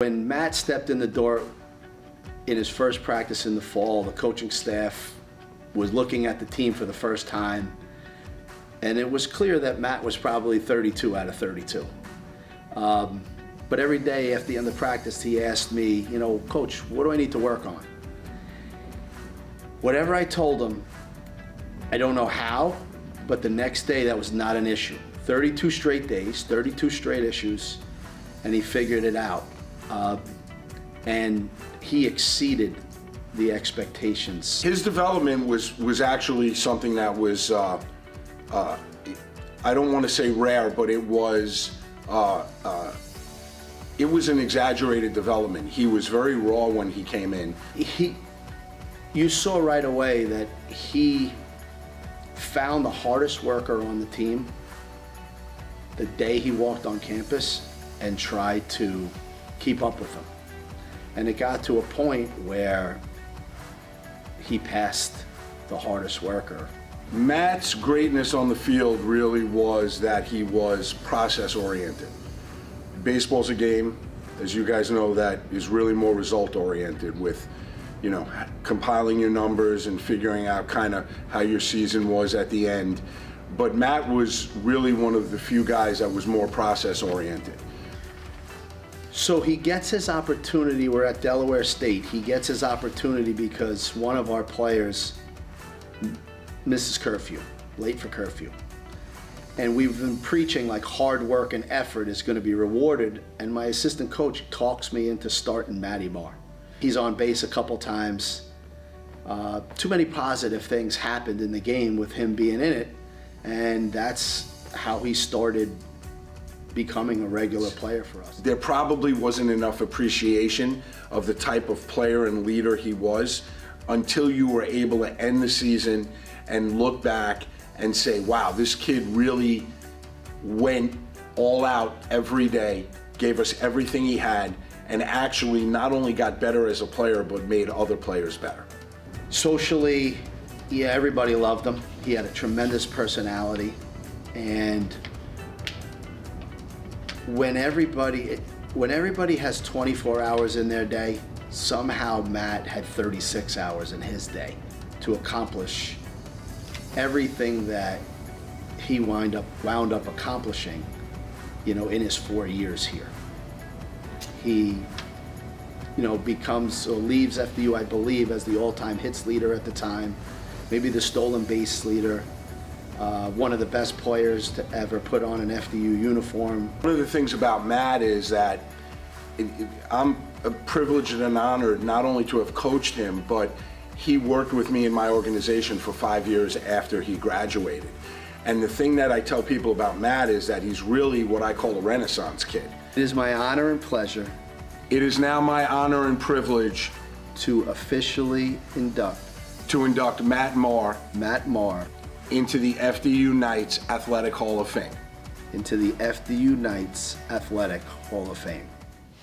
When Matt stepped in the door in his first practice in the fall, the coaching staff was looking at the team for the first time, and it was clear that Matt was probably 32 out of 32. Um, but every day after the end of practice, he asked me, you know, Coach, what do I need to work on? Whatever I told him, I don't know how, but the next day that was not an issue. 32 straight days, 32 straight issues, and he figured it out. Uh, and he exceeded the expectations. His development was was actually something that was, uh, uh, I don't want to say rare, but it was. Uh, uh, it was an exaggerated development. He was very raw when he came in. He, you saw right away that he found the hardest worker on the team the day he walked on campus and tried to keep up with them. And it got to a point where he passed the hardest worker. Matt's greatness on the field really was that he was process oriented. Baseball's a game, as you guys know, that is really more result oriented with, you know, compiling your numbers and figuring out kind of how your season was at the end. But Matt was really one of the few guys that was more process oriented. So he gets his opportunity. We're at Delaware State. He gets his opportunity because one of our players misses curfew, late for curfew. And we've been preaching like hard work and effort is going to be rewarded. And my assistant coach talks me into starting Matty Maher. He's on base a couple times. Uh, too many positive things happened in the game with him being in it. And that's how he started becoming a regular player for us. There probably wasn't enough appreciation of the type of player and leader he was until you were able to end the season and look back and say, wow, this kid really went all out every day, gave us everything he had, and actually not only got better as a player, but made other players better. Socially, yeah, everybody loved him. He had a tremendous personality, and when everybody when everybody has 24 hours in their day, somehow Matt had 36 hours in his day to accomplish everything that he wind up wound up accomplishing, you know, in his four years here. He, you know, becomes or leaves FDU, I believe, as the all-time hits leader at the time, maybe the stolen base leader, uh, one of the best players to ever put on an FDU uniform. One of the things about Matt is that it, it, I'm privileged and honored not only to have coached him, but he worked with me in my organization for five years after he graduated. And the thing that I tell people about Matt is that he's really what I call a renaissance kid. It is my honor and pleasure. It is now my honor and privilege to officially induct to induct Matt Maher. Matt Maher into the FDU Knights Athletic Hall of Fame. Into the FDU Knights Athletic Hall of Fame.